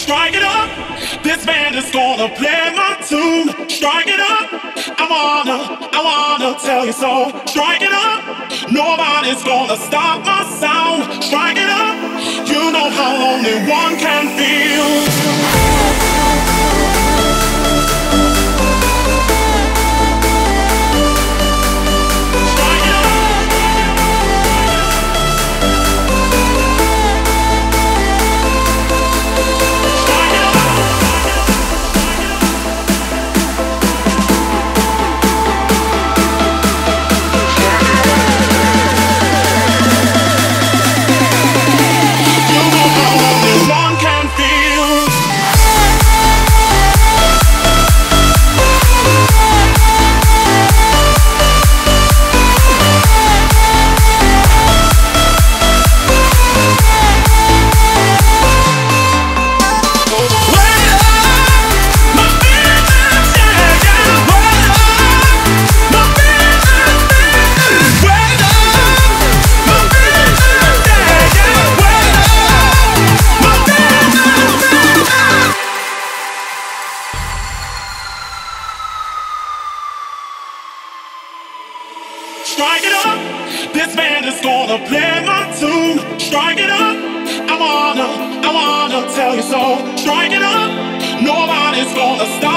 Strike it up. This band is gonna play my tune. Strike it up. I wanna, I wanna tell you so. Strike it up. Nobody's gonna stop my sound. Strike it up. You know how only one can feel. Strike it up. This band is gonna play my tune. Strike it up. I wanna, I wanna tell you so. Strike it up. Nobody's gonna stop.